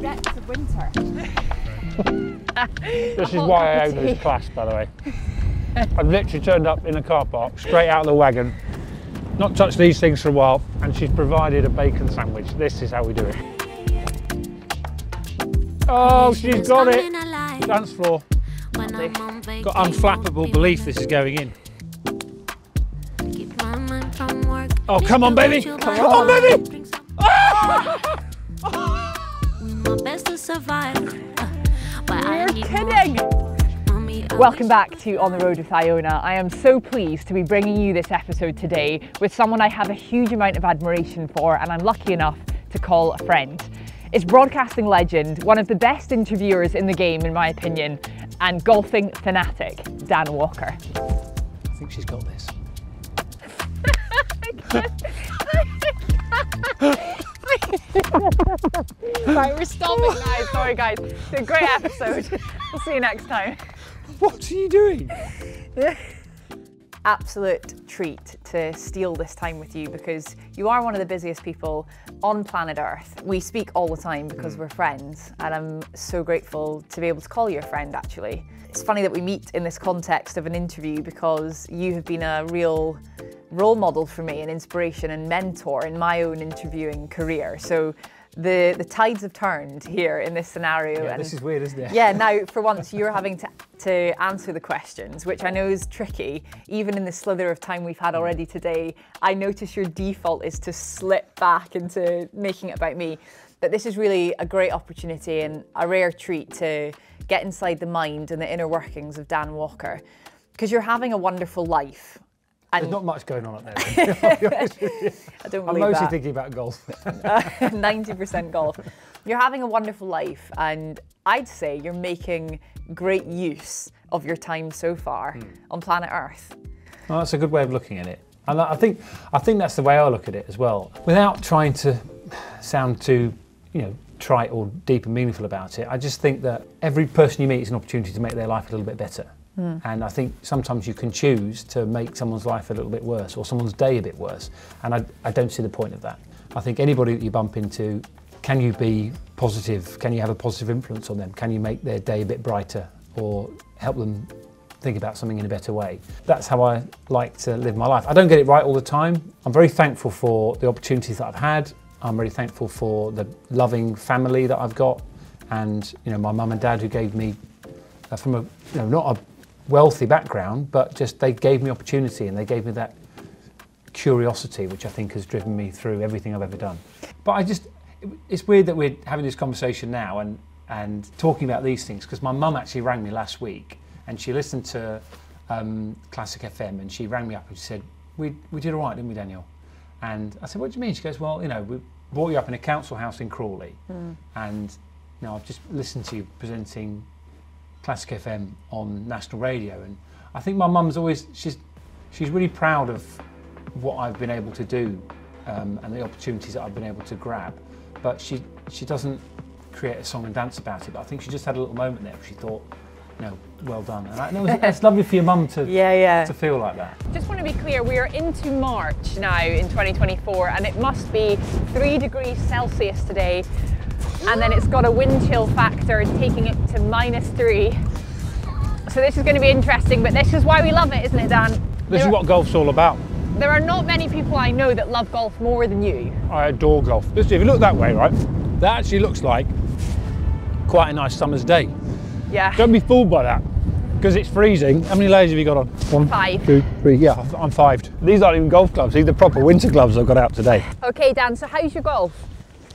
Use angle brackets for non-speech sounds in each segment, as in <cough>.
Depths of winter. This is why I own this class, by the way. I've literally turned up in a car park, straight out of the wagon, not touched these things for a while, and she's provided a bacon sandwich. This is how we do it. Oh, she's got it. Dance floor. Got Got unflappable belief this is going in. Oh, come on, baby. Come on, baby. You're kidding! Welcome back to On the Road with Iona. I am so pleased to be bringing you this episode today with someone I have a huge amount of admiration for and I'm lucky enough to call a friend. It's broadcasting legend, one of the best interviewers in the game, in my opinion, and golfing fanatic, Dan Walker. I think she's got this. <laughs> <laughs> <laughs> <laughs> Right, we're stopping now. Sorry, guys. It's a great episode. We'll see you next time. What are you doing? <laughs> absolute treat to steal this time with you because you are one of the busiest people on planet Earth. We speak all the time because mm. we're friends, and I'm so grateful to be able to call you a friend actually. It's funny that we meet in this context of an interview because you have been a real role model for me, an inspiration and mentor in my own interviewing career. So the, the tides have turned here in this scenario. Yeah, and this is weird, isn't it? yeah, <laughs> now for once you're having to, to answer the questions, which I know is tricky. Even in the slither of time we've had mm. already today, I notice your default is to slip back into making it about me. But this is really a great opportunity and a rare treat to get inside the mind and the inner workings of Dan Walker. Because you're having a wonderful life. There's not much going on up there. <laughs> <laughs> I'll be honest with. I don't I'm mostly that. thinking about golf. <laughs> 90% golf. You're having a wonderful life, and I'd say you're making great use of your time so far hmm. on planet Earth. Well, that's a good way of looking at it. And I I think I think that's the way I look at it as well. Without trying to sound too, you know, trite or deep and meaningful about it, I just think that every person you meet is an opportunity to make their life a little bit better. Hmm. And I think sometimes you can choose to make someone's life a little bit worse or someone's day a bit worse. And I, I don't see the point of that. I think anybody that you bump into, can you be positive? Can you have a positive influence on them? Can you make their day a bit brighter or help them think about something in a better way. That's how I like to live my life. I don't get it right all the time. I'm very thankful for the opportunities that I've had. I'm really thankful for the loving family that I've got, and you know my mum and dad who gave me uh, from a you know not a wealthy background, but just they gave me opportunity and they gave me that curiosity, which I think has driven me through everything I've ever done. But I just, it's weird that we're having this conversation now and, and talking about these things because my mum actually rang me last week and she listened to um, Classic FM and she rang me up and she said, we, we did all right, didn't we, Daniel? And I said, what do you mean? She goes, well, you know, we brought you up in a council house in Crawley and you know, I've just listened to you presenting Classic FM on national radio, and I think my mum's always she's she's really proud of what I've been able to do um, and the opportunities that I've been able to grab. But she she doesn't create a song and dance about it. But I think she just had a little moment there where she thought, you know, well done. And I know it's lovely for your mum to <laughs> Yeah, yeah. to feel like that. Just want to be clear, we are into March now in 2024, and it must be three degrees Celsius today, and then it's got a wind chill factor taking it to minus three. So this is going to be interesting, but this is why we love it, isn't it, Dan? This there, is what golf's all about. there are not many people I know that love golf more than you. I adore golf. Listen, if you look that way, right, that actually looks like quite a nice summer's day. Yeah. Don't be fooled by that, because it's freezing. How many layers have you got on? One, Five. two, three. Yeah, I'm fived. These aren't even golf gloves. These are proper winter gloves I've got out today. Okay, Dan. So how's your golf?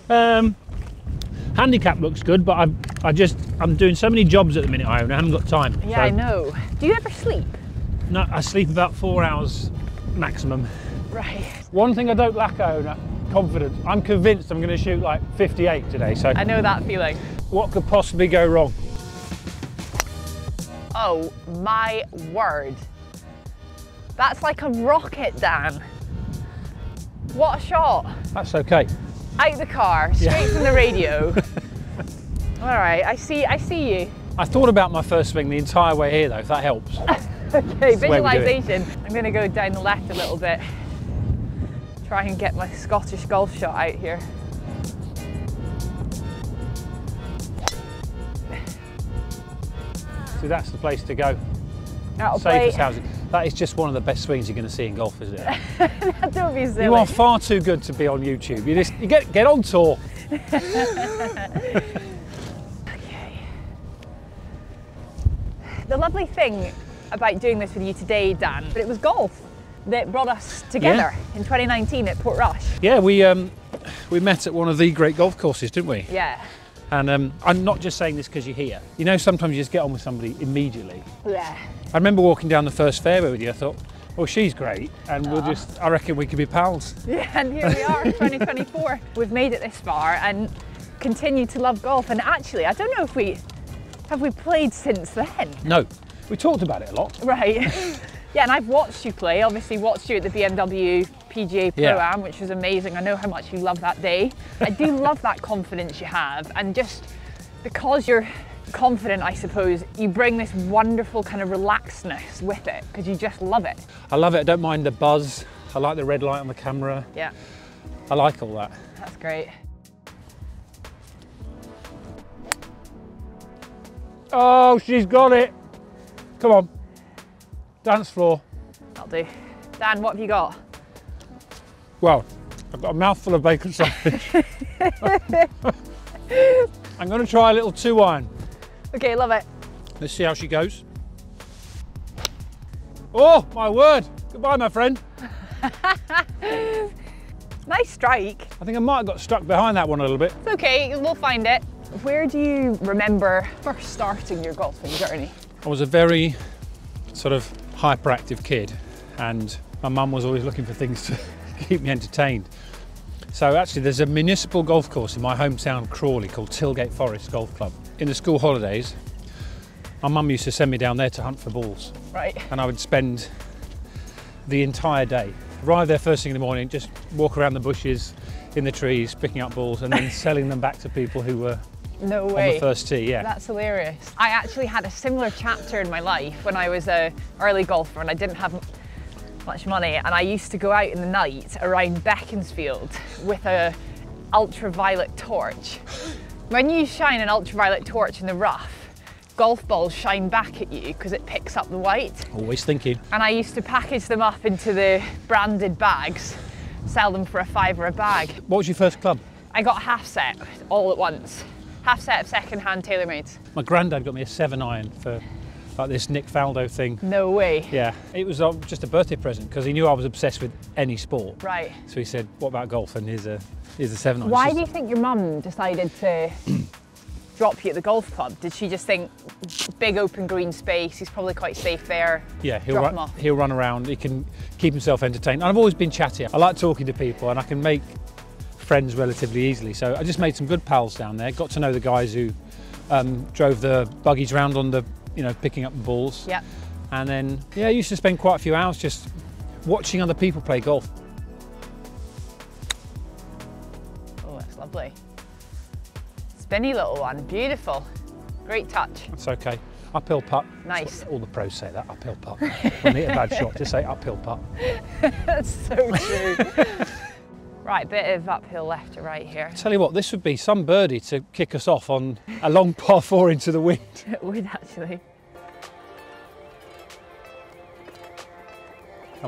Um, handicap looks good, but I, I just I'm doing so many jobs at the minute. I. I haven't got time. Yeah, So, I know. Do you ever sleep? No, I sleep about four hours maximum. Right. One thing I don't lack, I own, confidence. I'm convinced I'm going to shoot like 58 today. So I know that feeling. what could possibly go wrong? Oh my word. That's like a rocket, Dan. What a shot. That's okay. Out the car, straight from the radio. <laughs> All right, I see I see you. I thought about my first swing the entire way here, though. If that helps. <laughs> Okay, the way we do it. visualization. I'm gonna go down the left a little bit. Try and get my Scottish golf shot out here. That's the place to go. That'll play. Safest housing. That is just one of the best swings you're going to see in golf, isn't it? <laughs> Don't be silly. you are far too good to be on YouTube. You just you get get on tour. <laughs> The lovely thing about doing this with you today, Dan, but it was golf that brought us together in 2019 at Port Portrush. Yeah, we um, we met at one of the great golf courses, didn't we? Yeah. And um, I'm not just saying this because you're here. You know, sometimes you just get on with somebody immediately. Yeah. I remember walking down the first fairway with you. I thought, well, she's great, and we'll just. I reckon we could be pals. Yeah, and here we are, <laughs> 2024. We've made it this far and continue to love golf. And actually, I don't know if we have we played since then. No, we talked about it a lot. Right. <laughs> yeah, and I've watched you play. Obviously, watched you at the BMW PGA Pro Yeah. Am, which was amazing. I know how much you love that day. I do <laughs> love that confidence you have, and just because you're confident, I suppose, you bring this wonderful kind of relaxedness with it because you just love it. I love it. I don't mind the buzz. I like the red light on the camera. Yeah, I like all that. that's great. Oh, she's got it. Come on. Dance floor. That'll do. Dan, what have you got? Well, I've got a mouthful of bacon sausage. <laughs> I'm going to try a little two iron. Okay, love it. Let's see how she goes. Oh, my word. Goodbye, my friend. <laughs> Nice strike. I think I might have got stuck behind that one a little bit. It's okay, we'll find it. Where do you remember first starting your golfing journey? I was a very sort of hyperactive kid, and my mum was always looking for things to <laughs> keep me entertained. So actually, there's a municipal golf course in my hometown Crawley called Tilgate Forest Golf Club. In the school holidays, my mum used to send me down there to hunt for balls, Right. and I would spend the entire day. Arrive there first thing in the morning, just walk around the bushes, in the trees, picking up balls, and then <laughs> selling them back to people who were No way. on the first tee. Yeah. That's hilarious. I actually had a similar chapter in my life when I was a early golfer and I didn't have much money and I used to go out in the night around Beaconsfield with a ultraviolet torch. When you shine an ultraviolet torch in the rough, golf balls shine back at you because it picks up the white. Always thinking. And I used to package them up into the branded bags, sell them for a fiver a bag. What was your first club? I got a half set all at once. Half set of second-hand TaylorMades. My granddad got me a seven iron for like this Nick Faldo thing. No way. Yeah, it was uh, just a birthday present because he knew I was obsessed with any sport. Right. So he said, "What about golf?" And here's a here's a seven. Why It's do you think your mum decided to <clears throat> drop you at the golf club? Did she just think big open green space? He's probably quite safe there. Yeah, he'll drop run, him off. he'll run around. He can keep himself entertained. And I've always been chatty. I like talking to people, and I can make friends relatively easily. So I just made some good pals down there. Got to know the guys who um, drove the buggies round on the, you know, picking up the balls. Yeah. And then, yeah, I used to spend quite a few hours just watching other people play golf. Oh, that's lovely. Spinny little one. Beautiful. Great touch. It's okay. Uphill putt. Nice. All the pros say that uphill putt. when they hit a bad shot, just say uphill putt. <laughs> That's so true. <laughs> right, bit of uphill left to right here. Tell you what, this would be some birdie to kick us off on a long <laughs> par four into the wind. <laughs> It would actually.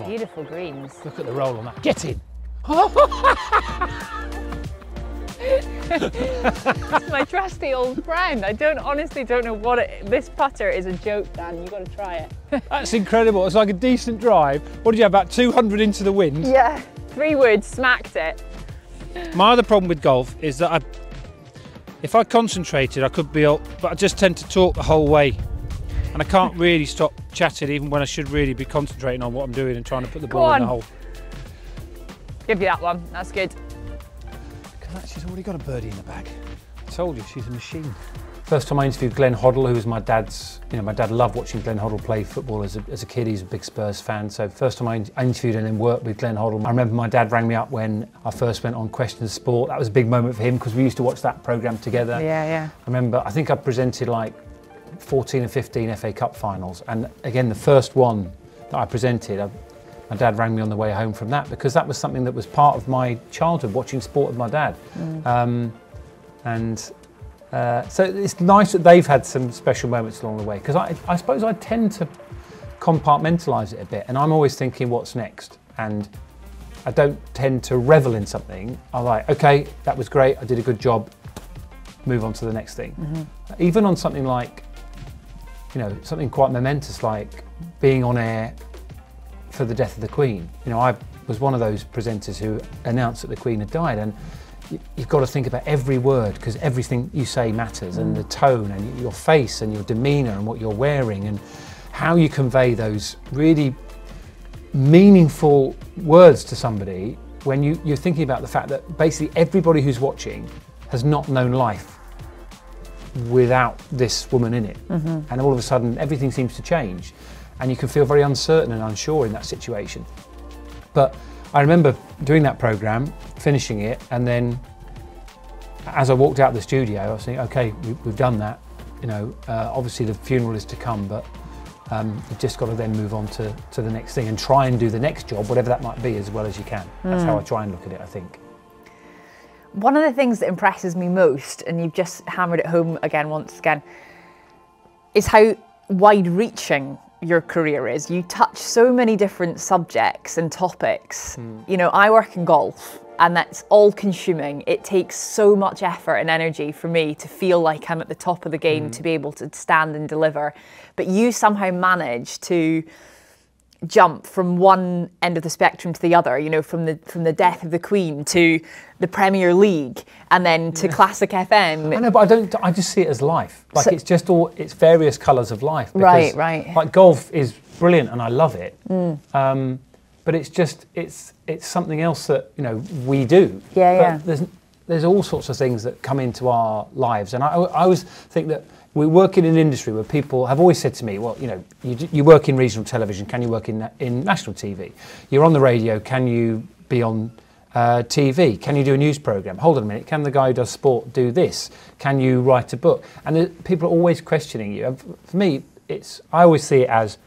Beautiful greens. Look at the roll on that. Get in. My trusty old friend. I don't honestly don't know what it. This putter is a joke, Dan. You've got to try it. That's incredible. It's like a decent drive. What did you have, about 200 into the wind? Yeah. Three wood smacked it. My other problem with golf is that I, if I concentrated, I could be, up, but I just tend to talk the whole way. And I can't <laughs> really stop chatting even when I should really be concentrating on what I'm doing and trying to put the Go ball in the hole. Give you that one. That's good. Because she's already got a birdie in the bag. I told you, she's a machine. First time I interviewed Glenn Hoddle, who was my dad's, you know, my dad loved watching Glenn Hoddle play football as a, as a kid. He's a big Spurs fan. So first time I, interviewed and then worked with Glenn Hoddle. I remember my dad rang me up when I first went on Questions of Sport. That was a big moment for him because we used to watch that programme together. Yeah, yeah. I remember, I think I presented like 14 and 15 FA Cup finals. And again, the first one that I presented, I, my dad rang me on the way home from that because that was something that was part of my childhood, watching sport with my dad. Um, and Uh, so it's nice that they've had some special moments along the way because I, I suppose I tend to compartmentalize it a bit and I'm always thinking what's next and I don't tend to revel in something. I'm like, okay, that was great, I did a good job, move on to the next thing. Mm-hmm. Even on something like, you know, something quite momentous like being on air for the death of the Queen. You know, I was one of those presenters who announced that the Queen had died and you've got to think about every word because everything you say matters and the tone and your face and your demeanour and what you're wearing and how you convey those really meaningful words to somebody when you, you're thinking about the fact that basically everybody who's watching has not known life without this woman in it. Mm-hmm. And all of a sudden, everything seems to change. And you can feel very uncertain and unsure in that situation. But I remember doing that program, finishing it, and then as I walked out of the studio, I was thinking, okay, we, we've done that. You know, uh, obviously the funeral is to come, but um, you've just got to then move on to, to the next thing and try and do the next job, whatever that might be, as well as you can. That's how I try and look at it, I think. One of the things that impresses me most, and you've just hammered it home again once again, is how wide reaching your career is. You touch so many different subjects and topics. Hmm. You know, I work in golf and that's all consuming. It takes so much effort and energy for me to feel like I'm at the top of the game hmm. to be able to stand and deliver. But you somehow manage to jump from one end of the spectrum to the other you know from the from the death of the queen to the premier league and then to classic fm I know, but I don't. I just see it as life. Like So- it's just all. It's various colours of life. because, Right, right. Mm. Like golf is brilliant, and I love it. Um, but it's just it's it's something else that you know we do. Yeah, But yeah. There's there's all sorts of things that come into our lives, and I, I always think that we work in an industry where people have always said to me, well, you know, you, you work in regional television, can you work in in national TV? You're on the radio, can you be on uh, TV? Can you do a news program? Hold on a minute. Can the guy who does sport do this? Can you write a book? And it, people are always questioning you. And for me, it's I always see it as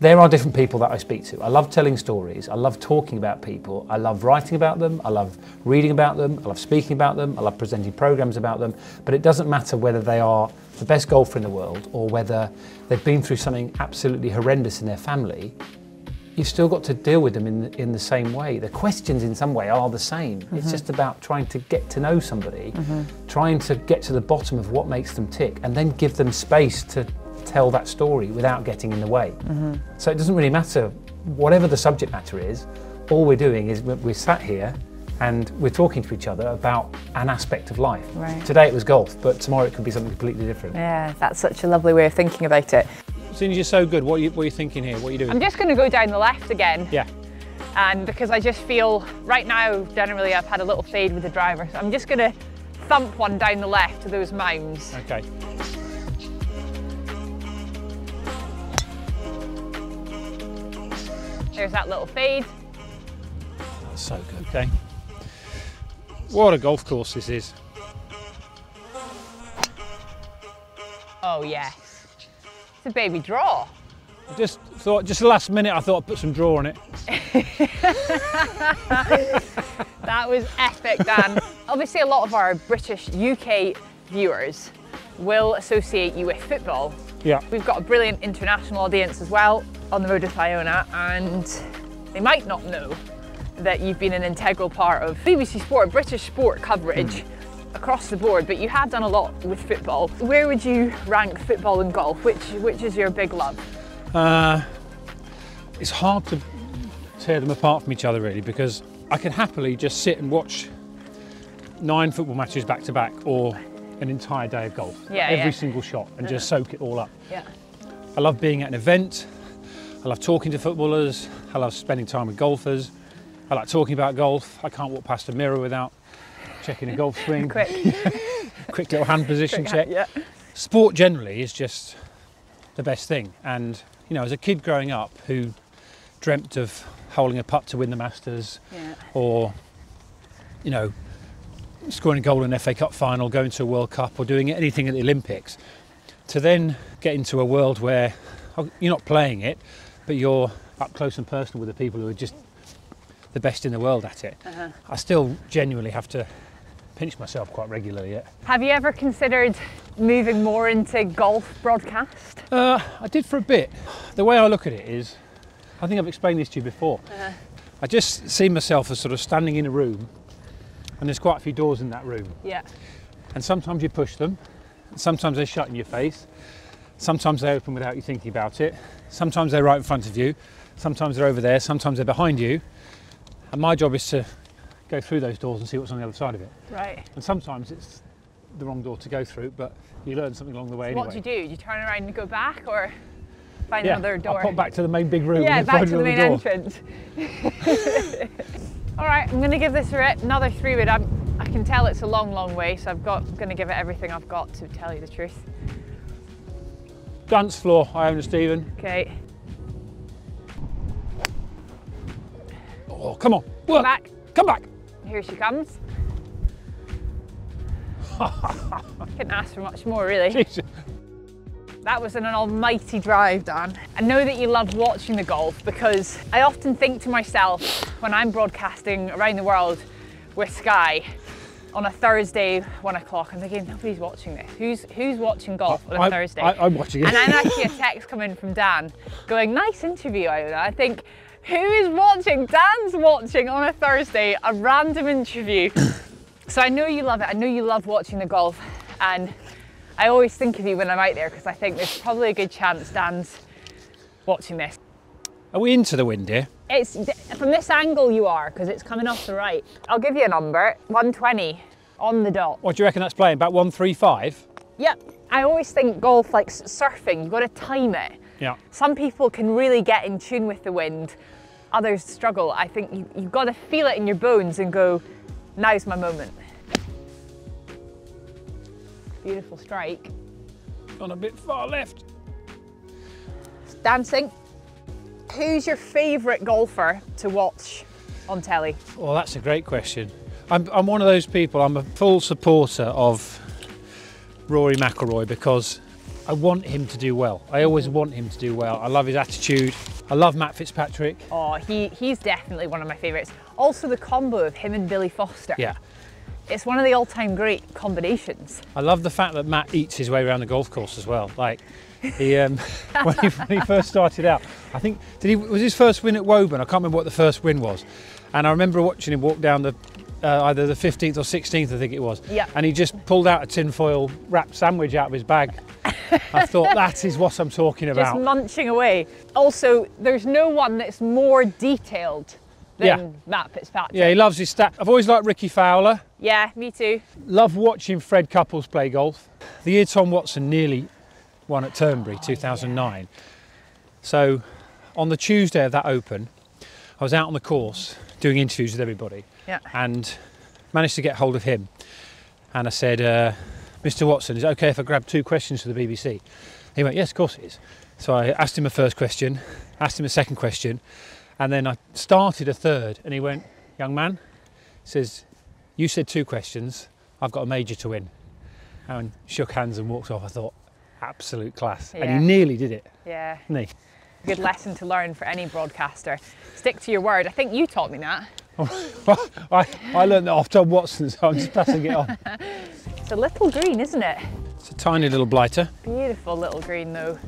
there are different people that I speak to. I love telling stories. I love talking about people. I love writing about them. I love reading about them. I love speaking about them. I love presenting programs about them. But it doesn't matter whether they are the best golfer in the world or whether they've been through something absolutely horrendous in their family. You've still got to deal with them in the, in the same way. The questions, in some way, are the same. It's mm-hmm. just about trying to get to know somebody, mm-hmm. trying to get to the bottom of what makes them tick, and then give them space to tell that story without getting in the way. Mm-hmm. So it doesn't really matter whatever the subject matter is. All we're doing is we're, we're sat here and we're talking to each other about an aspect of life. Right. Today it was golf, but tomorrow it could be something completely different. yeah that's such a lovely way of thinking about it Seeing as you're so good, what are you, what are you thinking here? What are you doing? i'm just going to go down the left again yeah. and because i just feel right now generally i've had a little fade with the driver so i'm just going to thump one down the left to those mounds Okay. There's that little fade That's so good. Okay. What a golf course this is. oh yes it's a baby draw Just thought, just the last minute, I thought I'd put some draw on it. <laughs> That was epic, Dan. Obviously, a lot of our British UK viewers will associate you with football. Yeah. We've got a brilliant international audience as well on the road to Iona, and they might not know that you've been an integral part of BBC Sport, British sport coverage across the board, but you have done a lot with football. Where would you rank football and golf? Which which is your big love? Uh, it's hard to tear them apart from each other really because I can happily just sit and watch nine football matches back to back or an entire day of golf. Yeah, Every yeah. single shot and just soak it all up. Yeah. I love being at an event. I love talking to footballers. I love spending time with golfers. I like talking about golf. I can't walk past a mirror without checking a golf <laughs> swing. Quick. <laughs> Quick little hand position check. Yeah. sport generally is just the best thing. And you know, as a kid growing up who dreamt of holding a putt to win the Masters, Yeah. or you know, scoring a goal in an FA Cup final, going to a World Cup, or doing anything at the Olympics, to then get into a world where oh, you're not playing it, but you're up close and personal with the people who are just the best in the world at it. I still genuinely have to pinch myself quite regularly yet. Have you ever considered moving more into golf broadcast? Uh, I did for a bit. The way I look at it is, I think I've explained this to you before. Uh-huh. I just see myself as sort of standing in a room, and there's quite a few doors in that room. Yeah. And sometimes you push them, sometimes they shut in your face, sometimes they open without you thinking about it, sometimes they're right in front of you, sometimes they're over there, sometimes they're behind you. And my job is to go through those doors and see what's on the other side of it. Right. And sometimes it's the wrong door to go through, but you learn something along the way What anyway. do you do? Do you turn around and go back or find yeah, another door? I'll pop back to the main big room yeah, back to the main entrance. <laughs> All right, I'm going to give this a. Another three wood. I'm, I can tell it's a long, long way, so I've got going to give it everything I've got to tell you the truth. Dance floor, Iona Stephen. Okay, Oh, come on, work. back. Come back. Here she comes. <laughs> Couldn't ask for much more, really. Jesus. That was an almighty drive, Dan. I know that you love watching the golf because I often think to myself when I'm broadcasting around the world with Sky on a Thursday, one o'clock, I'm thinking nobody's watching this. Who's who's watching golf on a I- Thursday? I, I'm watching it. and then I see a text come in from Dan going, nice interview, Iona. I think, who is watching? Dan's watching on a Thursday a random interview. <coughs> so I know you love it. I know you love watching the golf. And I always think of you when I'm out there because I think there's probably a good chance Dan's watching this. Are we into the wind here? It's from this angle you are because it's coming off the right. I'll give you a number 120 on the dot. What do you reckon that's playing? About 135? Yep. I always think golf like surfing, you've got to time it. Yeah. Some people can really get in tune with the wind, others struggle. I think you, you've got to feel it in your bones and go, now's my moment. Beautiful strike. On a bit far left. Dancing. Who's your favourite golfer to watch on telly? Well, that's a great question. I'm, I'm one of those people, I'm a full supporter of Rory McIlroy because I want him to do well. I always mm-hmm. want him to do well. I love his attitude. I love Matt Fitzpatrick. Oh, he, he's definitely one of my favourites. Also, the combo of him and Billy Foster. Yeah. It's one of the all time great combinations. I love the fact that Matt eats his way around the golf course as well. Like, he, um, <laughs> when, he, when he first started out, I think, did he, was his first win at Woburn? I can't remember what the first win was. And I remember watching him walk down the, uh, either the 15th or 16th, I think it was. Yeah. And he just pulled out a tinfoil wrapped sandwich out of his bag. I thought, <laughs> that is what I'm talking about. Just munching away. Also, there's no one that's more detailed than Yeah. Matt Fitzpatrick. Yeah, he loves his stat. I've always liked Rickie Fowler. Yeah, me too. Love watching Fred Couples play golf. The year Tom Watson nearly won at Turnberry, 2009. So on the Tuesday of that Open, I was out on the course doing interviews with everybody Yeah. and managed to get hold of him. And I said, uh, Mr. Watson, is it okay if I grab two questions for the BBC? He went, Yes, of course it is. So I asked him a first question, asked him a second question, and then I started a third. And he went, Young man, says, You said two questions, I've got a major to win. And shook hands and walked off. I thought, Absolute class. And he nearly did it, Yeah. he? Good lesson to learn for any broadcaster. Stick to your word. I think you taught me that. <laughs> I, I learned that off Tom Watson, so I'm just passing it on. <laughs> It's a little green, isn't it? It's a tiny little blighter. Beautiful little green, though.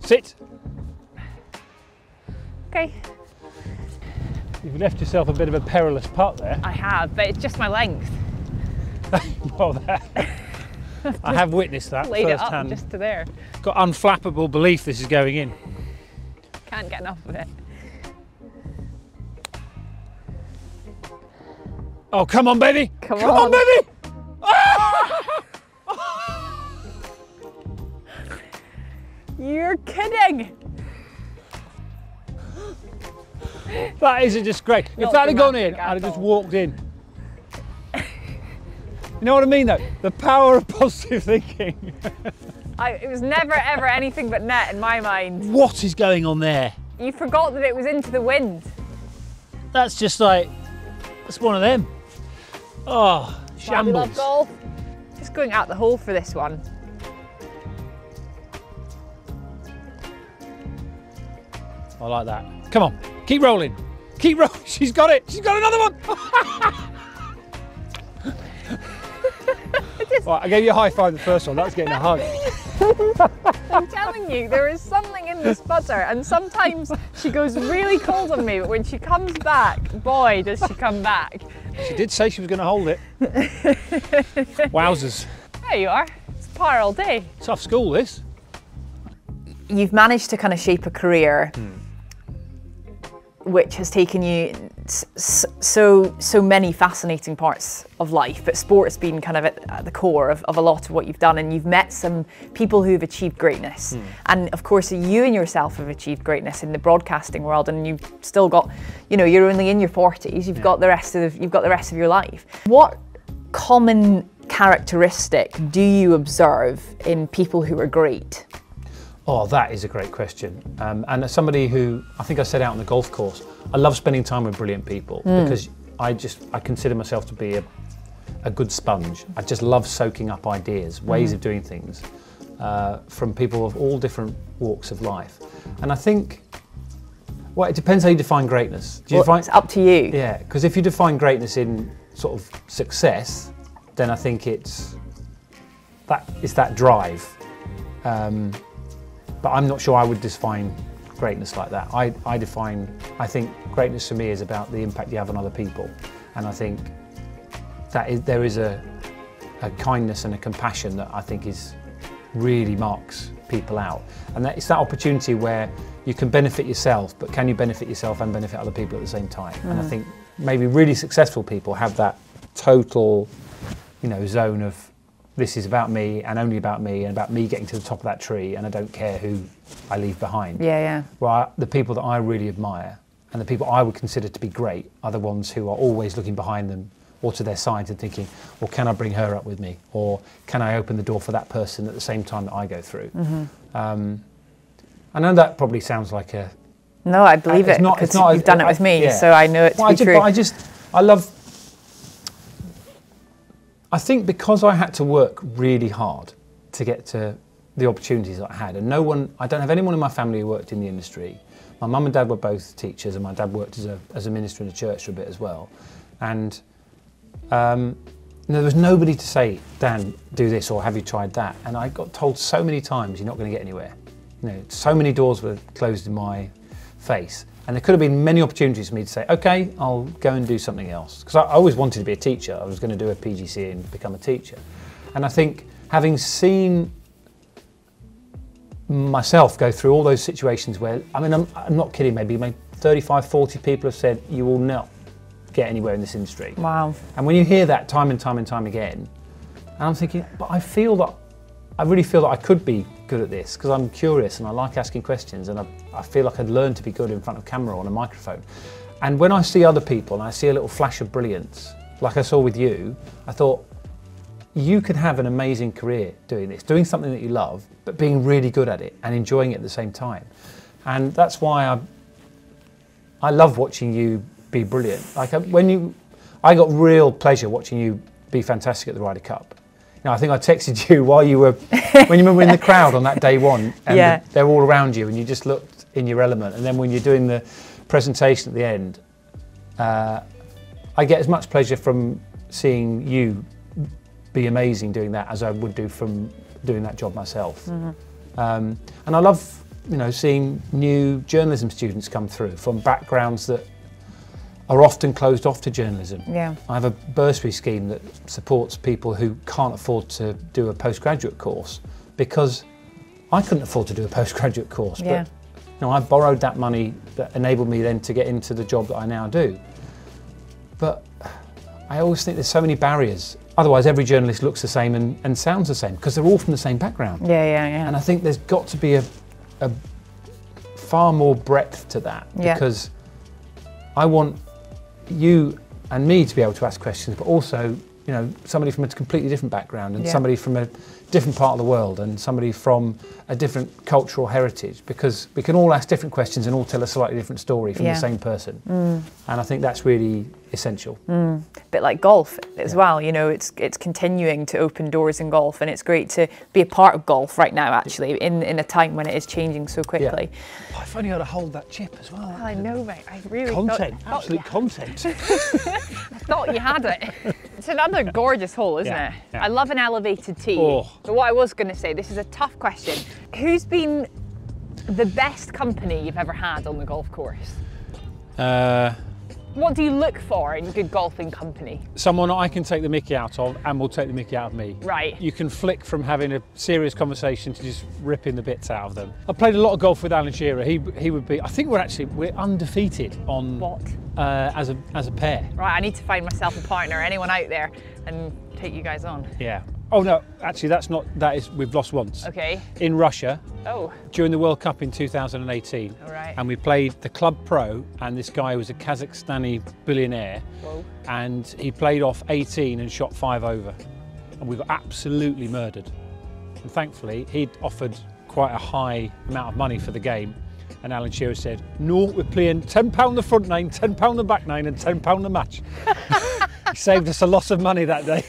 Sit. Okay, You've left yourself a bit of a perilous putt there. I have, but it's just my length. Well, <laughs> oh, that, I have witnessed that Laid it up firsthand. just to there. Got unflappable belief this is going in. Can't get enough of it. Oh, come on, baby! Come Come on, on. baby! <laughs> You're kidding! That is a disgrace. If that had gone in, I'd have just walked in. You know what I mean, though? The power of <laughs> positive thinking. I, it was never ever anything but net in my mind. what is going on there? You forgot that it was into the wind. That's just like, that's one of them. Oh, Why we love shambles. golf. Just going out the hole for this one. I like that. Come on, keep rolling. Keep rolling. <laughs> She's got it. She's got another one. <laughs> right, I gave you a high five the first one. That was getting a hug. <laughs> I'm telling you, there is something in this butter, and sometimes she goes really cold on me, but when she comes back, boy, does she come back. She did say she was going to hold it. <laughs> Wowzers. There you are. It's a par all day. Tough school, this. You've managed to kind of shape a career hmm. Which has taken you so so many fascinating parts of life, but sport's been kind of at, at the core of, of a lot of what you've done, and you've met some people who've achieved greatness, hmm. and of course you and yourself have achieved greatness in the broadcasting world, and you've still got, you know, you're only in your 40s, you've got the rest of you've got the rest of your life. What common characteristic do you observe in people who are great? Oh, that is a great question. Um, and as somebody who I think I set out on the golf course, I love spending time with brilliant people because I just I consider myself to be a, a good sponge. I just love soaking up ideas, ways of doing things uh, from people of all different walks of life. And I think, well, it depends how you define greatness. Do you Well, define, it's up to you. yeah, because if you define greatness in sort of success, then I think it's that it's that drive. Um, but I'm not sure I would define greatness like that. I, I define, I think greatness for me is about the impact you have on other people, and I think that is there is a, a kindness and a compassion that I think is really marks people out, and that it's that opportunity where you can benefit yourself, but can you benefit yourself and benefit other people at the same time? And I mm-hmm. think maybe really successful people have that total, you know, zone of this is about me and only about me and about me getting to the top of that tree and I don't care who I leave behind. Yeah, yeah. Well, the people that I really admire and the people I would consider to be great are the ones who are always looking behind them or to their sides and thinking, well, can I bring her up with me? Or can I open the door for that person at the same time that I go through? Um, I know that probably sounds like a No, I believe it's it not- because it's not- you've done it with me, yeah. so I know it to Well, I true. but I just, I love. I think because I had to work really hard to get to the opportunities that I had, and no one, I don't have anyone in my family who worked in the industry. My mum and dad were both teachers, and my dad worked as a as a minister in a church for a bit as well. And um, you know, there was nobody to say, Dan, do this, or have you tried that? And I got told so many times, you're not going to get anywhere. You know, so many doors were closed in my face. And there could have been many opportunities for me to say, okay, I'll go and do something else. Because I, always wanted to be a teacher. I was going to do a PGC and become a teacher. And I think having seen myself go through all those situations where, I mean, I'm, I'm not kidding, maybe, maybe 35, 40 people have said, you will not get anywhere in this industry. wow. And when you hear that time and time and time again, and I'm thinking, but I feel that, I really feel that I could be good at this because I'm curious and I like asking questions and I, I feel like I'd learn to be good in front of camera on a microphone. And when I see other people and I see a little flash of brilliance, like I saw with you, I thought, you could have an amazing career doing this, doing something that you love, but being really good at it and enjoying it at the same time. And that's why I, I love watching you be brilliant. Like uh, when you, I got real pleasure watching you be fantastic at the Ryder Cup. Know, I think I texted you <laughs> while you were, when you were in the crowd on that day one, and Yeah. the- they're all around you, and you just looked in your element. And then when you're doing the presentation at the end, uh, I get as much pleasure from seeing you be amazing doing that as I would do from doing that job myself. Um, and I love, you know, seeing new journalism students come through from backgrounds that are often closed off to journalism. Yeah. I have a bursary scheme that supports people who can't afford to do a postgraduate course because I couldn't afford to do a <laughs> postgraduate course. Yeah. But you know, I borrowed that money that enabled me then to get into the job that I now do. But I always think there's so many barriers. Otherwise, every journalist looks the same and, and sounds the same because they're all from the same background. Yeah, yeah, yeah. And I think there's got to be a, a far more breadth to that Yeah. because I want you and me to be able to ask questions, but also you know, somebody from a completely different background and Yeah. somebody from a different part of the world and somebody from a different cultural heritage because we can all ask different questions and all tell a slightly different story from Yeah. the same person. Mm. And I think that's really essential. Mm. bit like golf as Yeah. well. You know, it's it's continuing to open doors in golf, and it's great to be a part of golf right now. Actually, in in a time when it is changing so quickly. Oh, if only I'd have hold that chip as well. I know, mate. I really Content, thought, absolute content. <laughs> I thought you had it. <laughs> It's another gorgeous hole, isn't Yeah, it? yeah. I love an elevated tee. Oh. But what I was going to say, this is a tough question. Who's been the best company you've ever had on the golf course? Uh, What do you look for in good golfing company? someone I can take the mickey out of and will take the mickey out of me. Right. You can flick from having a serious conversation to just ripping the bits out of them. I played a lot of golf with Alan Shearer. He he would be. I think we're actually we're undefeated on What? uh, as a as a pair. Right, I need to find myself a partner, anyone out there, and take you guys on. Yeah. Oh no, actually that's not. That is we've lost once Okay. in Russia Oh, during the World Cup in 2018. all right. And we played the club pro, and this guy was a Kazakhstani billionaire, Whoa. and he played off 18 and shot five over, and we got absolutely murdered. And thankfully, he'd offered quite a high amount of money for the game, and Alan Shearer said, "No, we're playing 10 pound the front nine, 10 pound the back nine, and 10 pound the match." <laughs> he saved us a lot of money that day.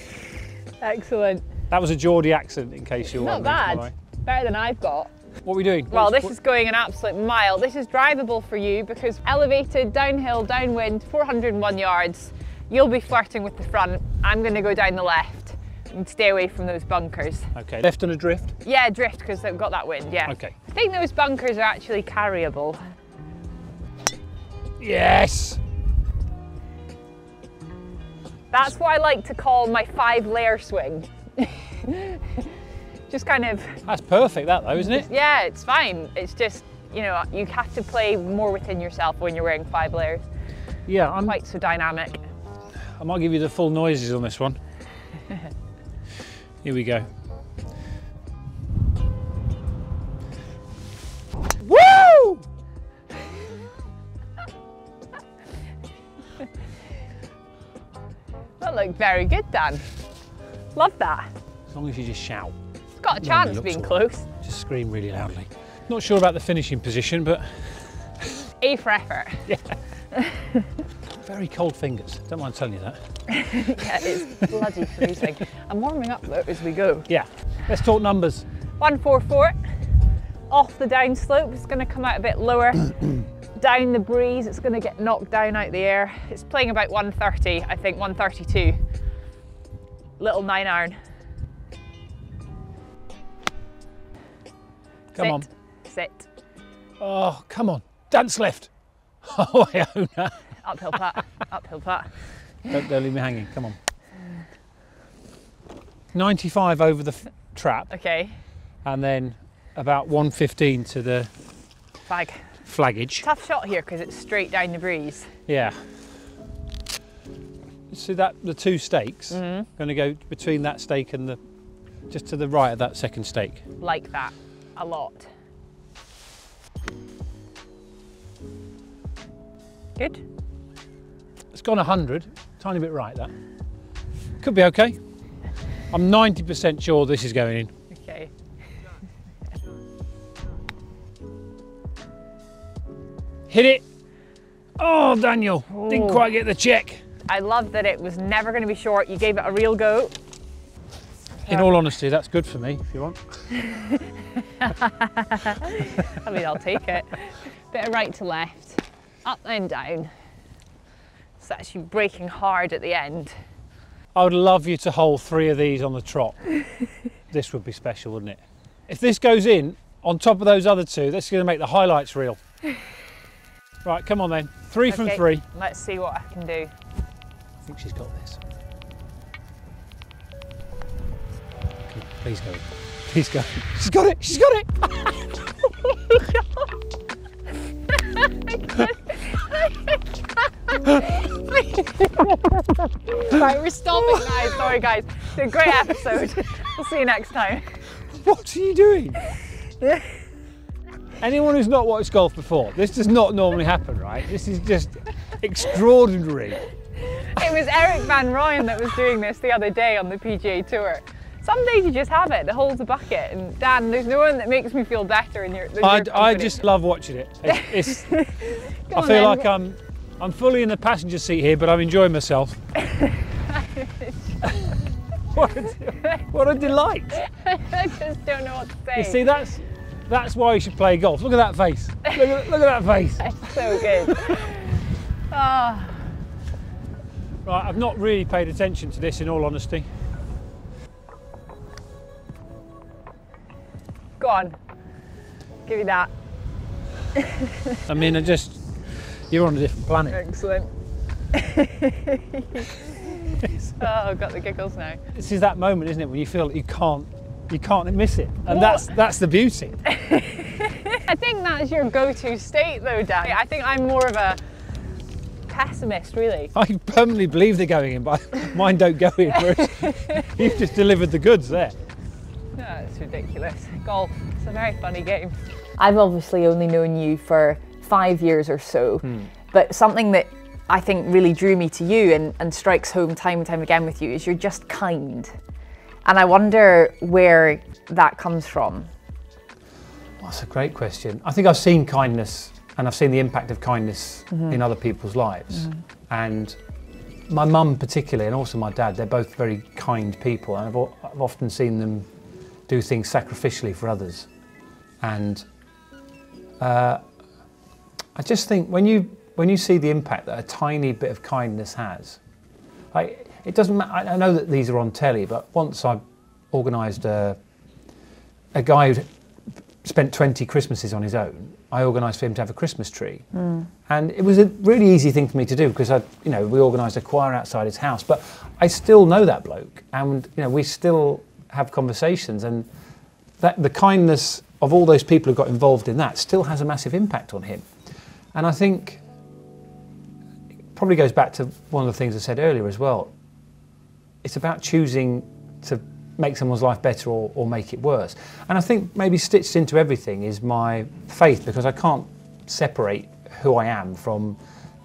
Excellent. That was a Geordie accent, in case you're Not bad. Better than I've got. What are we doing? Well, What's- this is going an absolute mile. This is drivable for you because elevated, downhill, downwind, 401 yards. You'll be flirting with the front. I'm going to go down the left and stay away from those bunkers. Okay, left and adrift. Yeah, drift because they've got that wind. Yeah. Okay. I think those bunkers are actually carryable. Yes. That's what I like to call my five layer swing. <laughs> Just kind of That's perfect, that though, isn't it? Yeah, it's fine. It's just, you know, you have to play more within yourself when you're wearing five layers. Yeah, I'm, Quite so dynamic. I might give you the full noises on this one. <laughs> Here we go. Woo! <laughs> That looked very good, Dan. Love that. As long as you just shout, It's got a chance being close. just scream really loudly. Not sure about the finishing position, but A for effort. <laughs> very cold fingers. Don't mind telling you that. <laughs> yeah, it's bloody freezing. I'm warming up though as we go. Yeah. Let's talk numbers. 144 off the down slope. It's going to come out a bit lower. <coughs> down the breeze, it's going to get knocked down out the air. It's playing about 130, I think 132. Little nine iron. Come Sit. on. Sit. Oh, come on. Dance left. <laughs> Oh, Iona. Uphill putt. Uphill putt. Don't, don't leave me hanging. Come on. 95 over the trap, Okay. and then about 115 to the Flag. flaggage. Tough shot here because it's straight down the breeze. Yeah. So that the two stakes Mm-hmm. going to go between that stake and the just to the right of that second stake. Like that. A lot. Good. It's gone 100, tiny bit right that. Could be okay. I'm 90% sure this is going in. Okay. Hit it. Oh, Daniel, didn't quite get the check. I love that it was never going to be short. You gave it a real go. In all honesty, that's good for me if you want. <laughs> I mean, I'll take it. Bit of right to left, up and down. It's actually breaking hard at the end. I would love you to hold three of these on the trot. <laughs> this would be special, wouldn't it? If this goes in on top of those other two, that's going to make the highlights real. <laughs> Right, come on then. Three from three. Let's see what I can do. I think she's got this. Okay, please go. Please go. She's got it. She's got it. <laughs> Right, we're stopping now. Sorry, guys. It's a great episode. We'll see you next time. What are you doing? Anyone who's not watched golf before, this does not normally happen, right? This is just extraordinary. It was Erik Van Rooyen that was doing this the other day on the PGA Tour. Some days you just have it that holds a bucket, and Dan, there's no one that makes me feel better in your. I, I just love watching it. It's, <laughs> it's, I feel then. like I'm I'm fully in the passenger seat here, but I'm enjoying myself. <laughs> what, a, what a delight! <laughs> I just don't know what to say. You see, that's that's why you should play golf. Look at that face. Look at, look at that face. It's so good. Ah, Right, I've not really paid attention to this in all honesty. go on. Give me that. I mean, I just you're on a different planet. Excellent. <laughs> oh, I've got the giggles now. This is that moment, isn't it, when you feel that you can't you can't miss it, and What? that's that's the beauty. <laughs> I think that's your go-to state, though, Dan. I think I'm more of a pessimist, really. I permanently believe they're going in, but <laughs> mine don't go in. <laughs> You've just delivered the goods there. No, it's ridiculous. Golf, it's a very funny game. I've obviously only known you for five years or so, hmm. but something that I think really drew me to you and, and strikes home time and time again with you is you're just kind. And I wonder where that comes from. That's a great question. I think I've seen kindness and I've seen the impact of kindness in other people's lives. And my mum, particularly, and also my dad, they're both very kind people. And I've, o- I've often seen them do things sacrificially for others. And uh, I just think when you, when you see the impact that a tiny bit of kindness has, I, it doesn't matter. I know that these are on telly, but once I organised a, a guy who spent 20 Christmases on his own. I organised for him to have a Christmas tree. Hmm. And it was a really easy thing for me to do because I, you know, we organised a choir outside his house. But I still know that bloke and, you know, we still have conversations and that the kindness of all those people who got involved in that still has a massive impact on him. And I think it probably goes back to one of the things I said earlier as well. It's about choosing to make someone's life better or, or make it worse. And I think maybe stitched into everything is my faith because I can't separate who I am from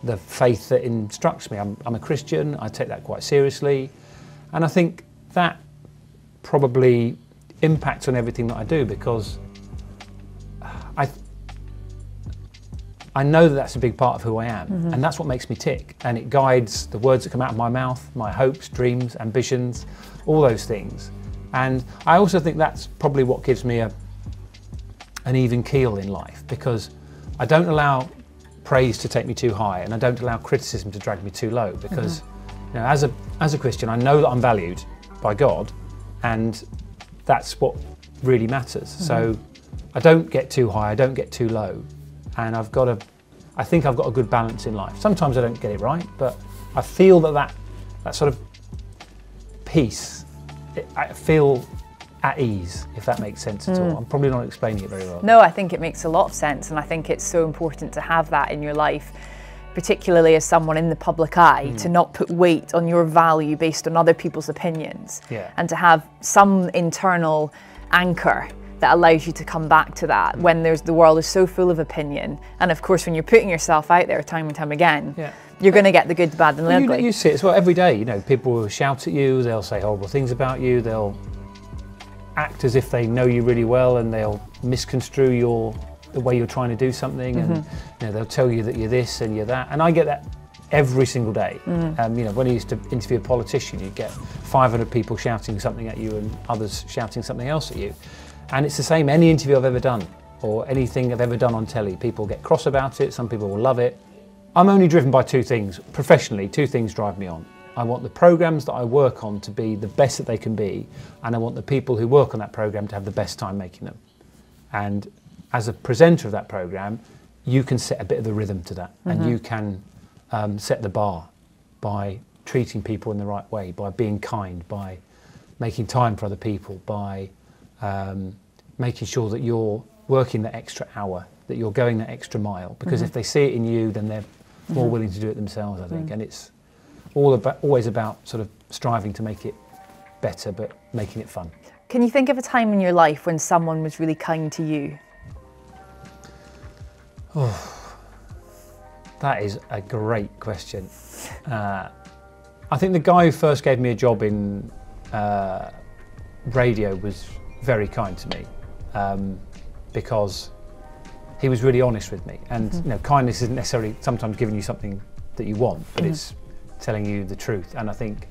the faith that instructs me. I'm, I'm a Christian, I take that quite seriously. And I think that probably impacts on everything that I do because I, I know that that's a big part of who I am, mm-hmm. and that's what makes me tick. And it guides the words that come out of my mouth, my hopes, dreams, ambitions, all those things. And I also think that's probably what gives me a, an even keel in life because I don't allow praise to take me too high, and I don't allow criticism to drag me too low. Mm-hmm. Because you know, as a as a Christian, I know that I'm valued by God, and that's what really matters. So mm-hmm. I don't get too high, I don't get too low, and I've got a. I think I've got a good balance in life. Sometimes I don't get it right, but I feel that that, that sort of peace, I feel at ease, if that makes sense at all. I'm probably not explaining it very well. No, I think it makes a lot of sense, and I think it's so important to have that in your life, particularly as someone in the public eye, Mm. to not put weight on your value based on other people's opinions, Yeah. and to have some internal anchor that allows you to come back to Mm. that when there's the world is so full of opinion, and of course when you're putting yourself out there time and time again, Yeah. you're going to get the good, the bad, and the Well, you, ugly. you see it as well every day. You know, people will shout at you. They'll say horrible things about you. They'll act as if they know you really well, and they'll misconstrue your the way you're trying to do something, and you know, they'll tell you that you're this and you're that. And I get that every single day. Um, you know, when I used to interview a politician, you'd get 500 people shouting something at you, and others shouting something else at you. And it's the same any interview I've ever done, or anything I've ever done on telly. People get cross about it. Some people will love it. I'm only driven by two things. Professionally, two things drive me on. I want the programs that I work on to be the best that they can be, and I want the people who work on that program to have the best time making them. And as a presenter of that program, you can set a bit of the rhythm to that, and you can um, set the bar by treating people in the right way, by being kind, by making time for other people, by um, making sure that you're working that extra hour, that you're going that extra mile. Because if they see it in you, then they're more willing to do it themselves, I think. And it's all about, always about sort of striving to make it better, but making it fun. Can you think of a time in your life when someone was really kind to you? That is a great question. Uh, I think the guy who first gave me a job in uh, radio was very kind to me um, because he was really honest with me. And you know, kindness isn't necessarily sometimes giving you something that you want, but it's telling you the truth. And I think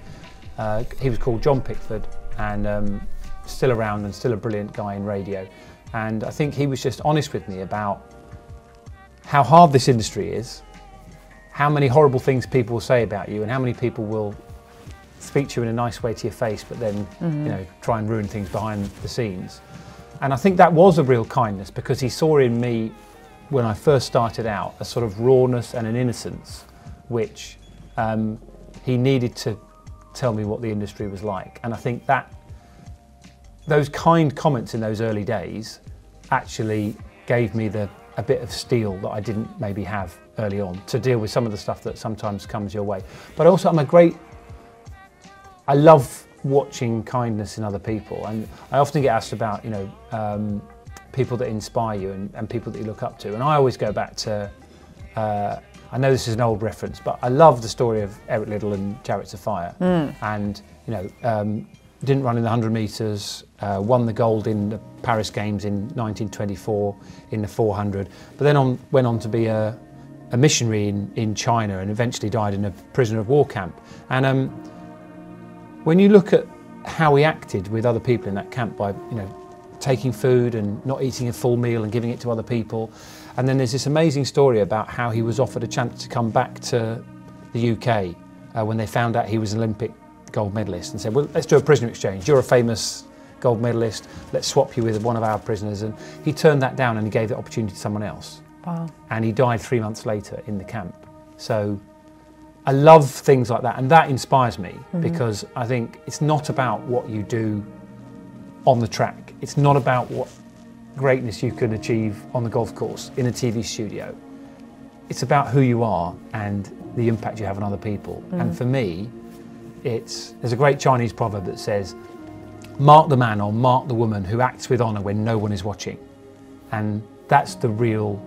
uh, he was called John Pickford and um, still around and still a brilliant guy in radio. And I think he was just honest with me about how hard this industry is, how many horrible things people will say about you, and how many people will speak to you in a nice way to your face, but then you know try and ruin things behind the scenes. And I think that was a real kindness because he saw in me, when I first started out, a sort of rawness and an innocence, which um, he needed to tell me what the industry was like. And I think that those kind comments in those early days actually gave me the a bit of steel that I didn't maybe have early on to deal with some of the stuff that sometimes comes your way. But also, I'm a great. I love watching kindness in other people, and I often get asked about you know um, people that inspire you and, and people that you look up to, and I always go back to. Uh, I know this is an old reference, but I love the story of Eric Liddell and Chariots of Fire, and you know um, didn't run in the 100 metres, uh, won the gold in the Paris Games in 1924 in the 400, but then on, went on to be a, a missionary in, in China and eventually died in a prisoner of war camp. And um, when you look at how he acted with other people in that camp by, you know, taking food and not eating a full meal and giving it to other people, and then there's this amazing story about how he was offered a chance to come back to the UK uh, when they found out he was an Olympic gold medalist and said, well, let's do a prisoner exchange. You're a famous gold medalist. Let's swap you with one of our prisoners. And he turned that down and he gave the opportunity to someone else. Wow. And he died three months later in the camp. So I love things like that. And that inspires me mm-hmm. because I think it's not about what you do on the track. It's not about what greatness you can achieve on the golf course in a TV studio. It's about who you are and the impact you have on other people. And mm-hmm. for me, it's there's a great Chinese proverb that says, "Mark the man or mark the woman who acts with honour when no one is watching," and that's the real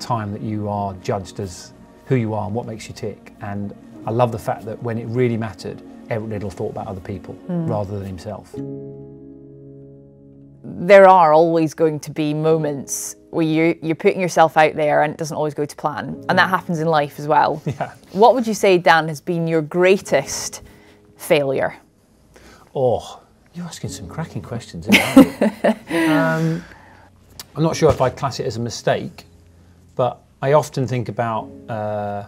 time that you are judged as who you are and what makes you tick. And I love the fact that when it really mattered, Eric Liddell thought about other people rather than himself. There are always going to be moments where you're, you're putting yourself out there and it doesn't always go to plan. And that happens in life as well. <laughs> Yeah. What would you say, Dan, has been your greatest failure? Oh, you're asking some cracking questions. Aren't you? <laughs> um, I'm not sure if I'd class it as a mistake, but I often think about. Uh,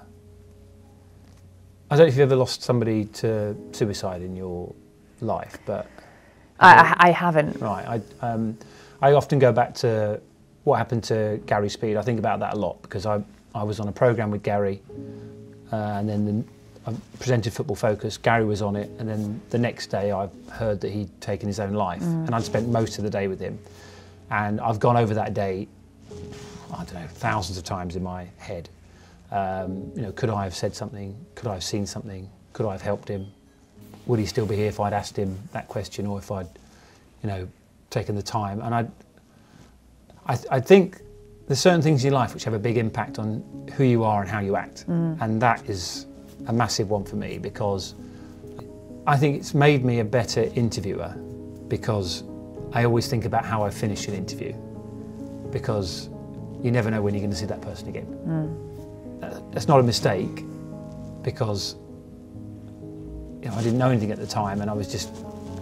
I don't know if you've ever lost somebody to suicide in your life, but I, I, I haven't. right, I, um, I often go back to what happened to Gary Speed. I think about that a lot because I, I was on a program with Gary, uh, and then the, I presented Football Focus. Gary was on it, and then the next day I heard that he'd taken his own life, and I'd spent most of the day with him. And I've gone over that day, I don't know, thousands of times in my head. Um, you know, could I have said something? Could I have seen something? Could I have helped him? Would he still be here if I'd asked him that question, or if I'd, you know, taken the time? And I, I, I think there's certain things in your life which have a big impact on who you are and how you act, and that is a massive one for me because I think it's made me a better interviewer because I always think about how I finish an interview because you never know when you're going to see that person again. Uh, That's not a mistake because you know, I didn't know anything at the time and I was just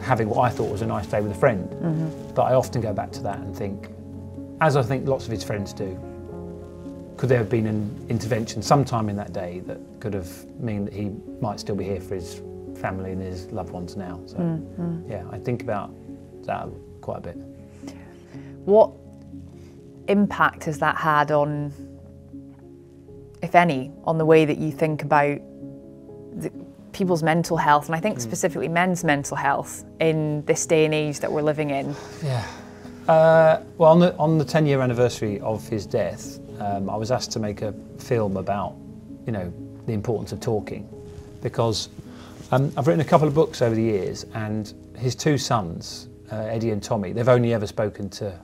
having what I thought was a nice day with a friend. But I often go back to that and think, as I think lots of his friends do, could there have been an intervention sometime in that day that could have mean that he might still be here for his family and his loved ones now? So yeah, I think about that quite a bit. What impact has that had on, if any, on the way that you think about the, people's mental health, and I think specifically men's mental health in this day and age that we're living in? Yeah. Uh, well, on the on the 10 year anniversary of his death, um, I was asked to make a film about, you know, the importance of talking, because um, I've written a couple of books over the years, and his two sons, uh, Eddie and Tommy, they've only ever spoken to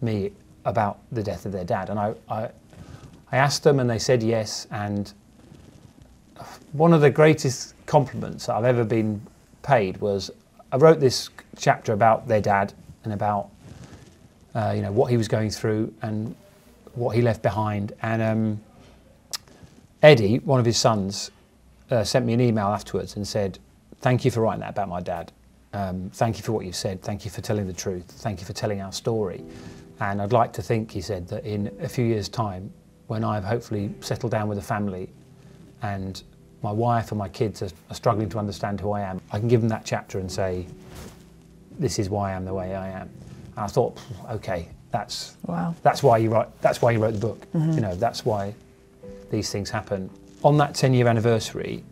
me about the death of their dad, and I, I, I asked them, and they said yes, and one of the greatest compliments I've ever been paid was I wrote this chapter about their dad and about uh, you know what he was going through and what he left behind. And um, Eddie, one of his sons, uh, sent me an email afterwards and said, "Thank you for writing that about my dad. Um, thank you for what you've said. Thank you for telling the truth. Thank you for telling our story." And I'd like to think, he said, that in a few years' time, when I've hopefully settled down with a family and my wife and my kids are, are, struggling to understand who I am, I can give them that chapter and say, this is why I am the way I am. And I thought, okay, that's wow. that's why you write. That's why you wrote the book. Mm-hmm. You know, that's why these things happen. On that 10-year anniversary,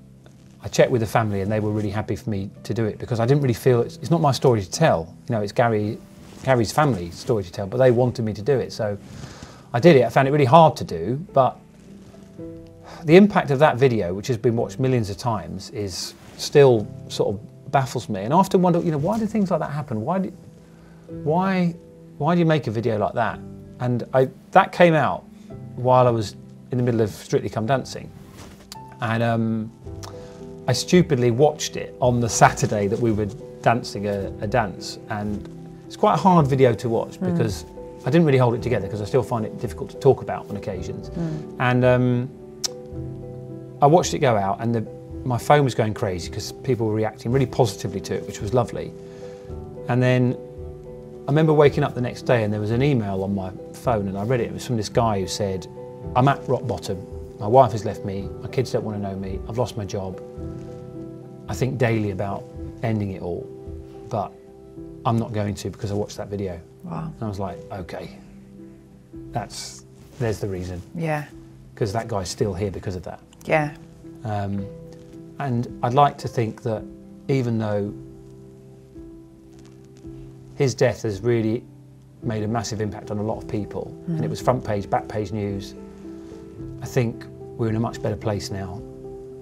I checked with the family, and they were really happy for me to do it because I didn't really feel it's, it's not my story to tell. You know, it's Gary, Gary's family story to tell, but they wanted me to do it, so I did it. I found it really hard to do, but the impact of that video, which has been watched millions of times, is still sort of baffles me. And I often wonder, you know, why do things like that happen? Why, do, why, why do you make a video like that? And I, that came out while I was in the middle of Strictly Come Dancing, and um, I stupidly watched it on the Saturday that we were dancing a, a dance, and it's quite a hard video to watch mm. because I didn't really hold it together because I still find it difficult to talk about on occasions, mm. and. Um, I watched it go out and the, my phone was going crazy because people were reacting really positively to it, which was lovely. And then I remember waking up the next day and there was an email on my phone and I read it. It was from this guy who said, I'm at rock bottom. My wife has left me. My kids don't want to know me. I've lost my job. I think daily about ending it all, but I'm not going to because I watched that video. Wow. And I was like, okay, that's, there's the reason. Yeah. Because that guy's still here because of that. Yeah. Um, and I'd like to think that even though his death has really made a massive impact on a lot of people, mm. and it mm. was front page, back page news, I think we're in a much better place now,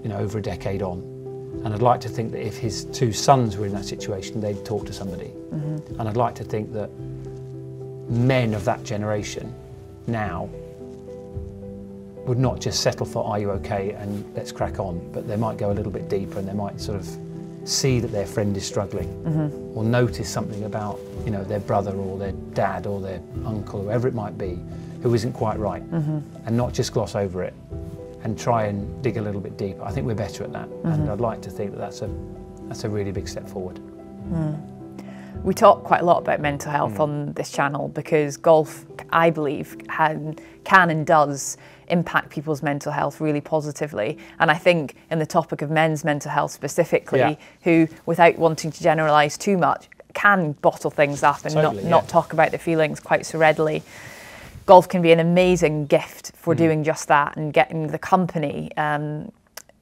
you know, over a decade on. And I'd like to think that if his two sons were in that situation, they'd talk to somebody. Mm-hmm. And I'd like to think that men of that generation now would not just settle for are you okay and let's crack on, but they might go a little bit deeper and they might sort of see that their friend is struggling mm-hmm. or notice something about you know their brother or their dad or their uncle, whoever it might be, who isn't quite right, mm-hmm. and not just gloss over it and try and dig a little bit deeper. I think we're better at that, mm-hmm. and I'd like to think that that's a that's a really big step forward. Mm. We talk quite a lot about mental health mm. on this channel because golf, I believe, can, can and does impact people's mental health really positively. And I think in the topic of men's mental health specifically, yeah. who, without wanting to generalise too much, can bottle things up and totally, not, yeah. not talk about their feelings quite so readily. Golf can be an amazing gift for mm. doing just that and getting the company um,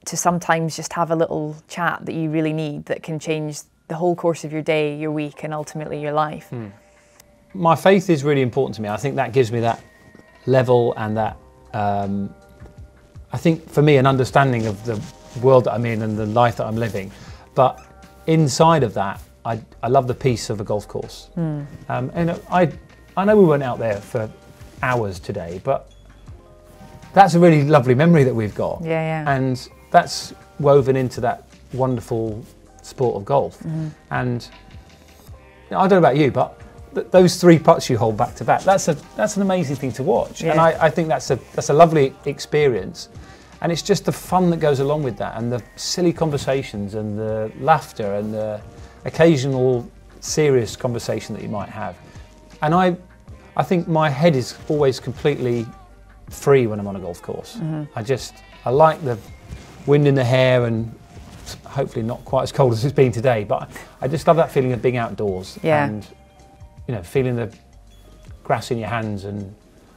to sometimes just have a little chat that you really need that can change the whole course of your day, your week, and ultimately your life. Mm. My faith is really important to me. I think that gives me that level and that um, I think for me, an understanding of the world that I'm in and the life that I'm living. But inside of that, I, I love the peace of a golf course. Mm. Um, and I, I know we weren't out there for hours today, but that's a really lovely memory that we've got. Yeah, yeah. And that's woven into that wonderful sport of golf. Mm. And you know, I don't know about you, but those three putts you hold back to back, that's a that's an amazing thing to watch, yeah. and I, I think that's a that's a lovely experience, and it's just the fun that goes along with that, and the silly conversations, and the laughter, and the occasional serious conversation that you might have, and I, I think my head is always completely free when I'm on a golf course. Mm-hmm. I just I like the wind in the hair and hopefully not quite as cold as it's been today, but I just love that feeling of being outdoors yeah. and you know, feeling the grass in your hands and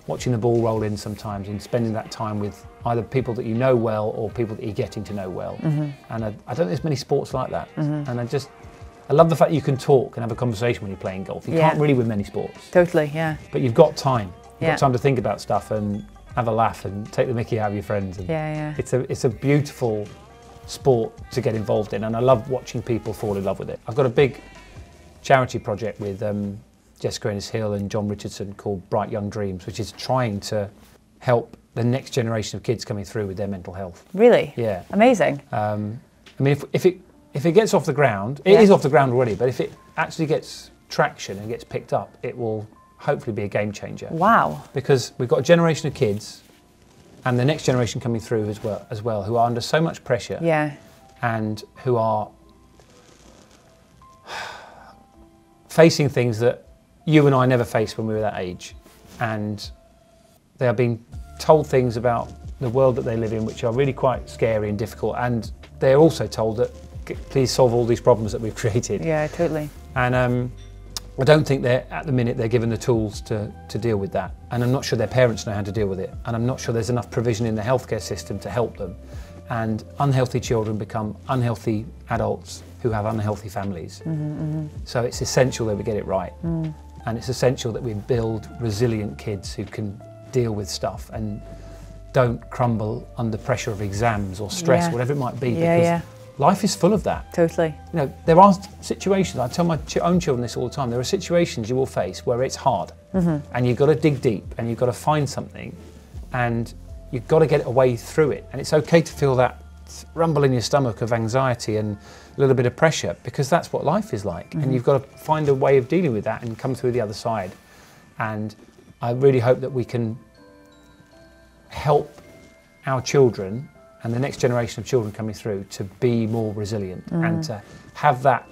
watching the ball roll in sometimes and spending that time with either people that you know well or people that you're getting to know well. Mm-hmm. And I, I, don't think there's many sports like that. Mm-hmm. And I just, I love the fact you can talk and have a conversation when you're playing golf. You yeah. can't really with many sports. Totally, yeah. But you've got time. You've yeah. got time to think about stuff and have a laugh and take the mickey out of your friends. And yeah, yeah. It's a, it's a beautiful sport to get involved in and I love watching people fall in love with it. I've got a big charity project with um, Jessica Ennis-Hill and John Richardson called Bright Young Dreams, which is trying to help the next generation of kids coming through with their mental health. Really? Yeah. Amazing. Um, I mean, if, if it if it gets off the ground, it Yeah. is off the ground already. But if it actually gets traction and gets picked up, it will hopefully be a game changer. Wow. Because we've got a generation of kids, and the next generation coming through as well, as well, who are under so much pressure Yeah. and who are facing things that you and I never faced when we were that age. And they are being told things about the world that they live in which are really quite scary and difficult. And they're also told that "C- please solve all these problems that we've <laughs> created. Yeah, totally. And um, I don't think they're at the minute they're given the tools to, to deal with that. And I'm not sure their parents know how to deal with it. And I'm not sure there's enough provision in the healthcare system to help them. And unhealthy children become unhealthy adults who have unhealthy families. Mm-hmm, mm-hmm. So it's essential that we get it right. Mm. And it's essential that we build resilient kids who can deal with stuff and don't crumble under pressure of exams or stress, Yeah. whatever it might be. Yeah, because yeah. Life is full of that Totally. you know, there are situations, I tell my ch- own children this all the time, there are situations you will face where it's hard mm-hmm. and you've got to dig deep and you've got to find something and you've got to get a way through it. And it's okay to feel that rumble in your stomach of anxiety and a little bit of pressure because that's what life is like. And mm-hmm. you've got to find a way of dealing with that and come through the other side. And I really hope that we can help our children and the next generation of children coming through to be more resilient and to have that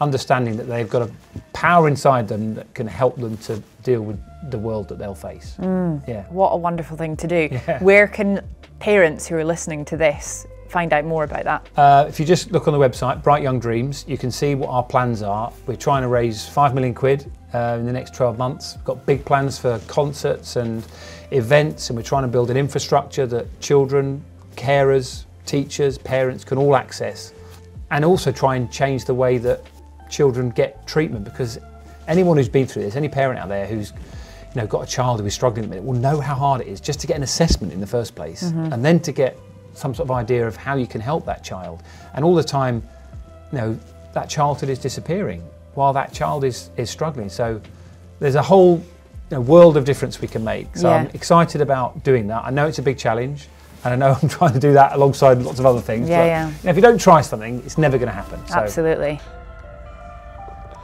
understanding that they've got a power inside them that can help them to deal with the world that they'll face. Yeah. What a wonderful thing to do. <laughs> Yeah. Where can parents who are listening to this find out more about that? Uh, if you just look on the website, Bright Young Dreams, you can see what our plans are. We're trying to raise five million quid uh, in the next 12 months. We've got big plans for concerts and events, and we're trying to build an infrastructure that children, carers, teachers, parents can all access, and also try and change the way that children get treatment because anyone who's been through this, any parent out there who's you know, got a child who is struggling at the minute will know how hard it is just to get an assessment in the first place mm-hmm. and then to get some sort of idea of how you can help that child. And all the time, you know, that childhood is disappearing while that child is, is struggling. So there's a whole you know, world of difference we can make. So I'm excited about doing that. I know it's a big challenge. And I know <laughs> I'm trying to do that alongside lots of other things. Yeah, but, yeah. you know, if you don't try something, it's never going to happen. So Absolutely.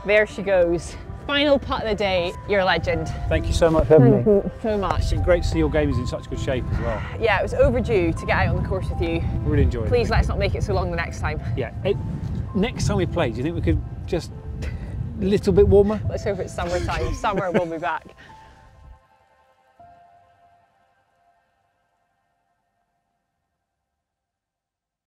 There she goes. Final putt of the day. You're a legend. thank you so much for having me. So much. It's been great to see your game is in such good shape as well. Yeah, it was overdue to get out on the course with you. Really enjoyed it. Please let's not make it so long the next time. Yeah. It, next time we play, do you think we could just a little bit warmer? Let's hope it's summertime. Summer, we'll be back.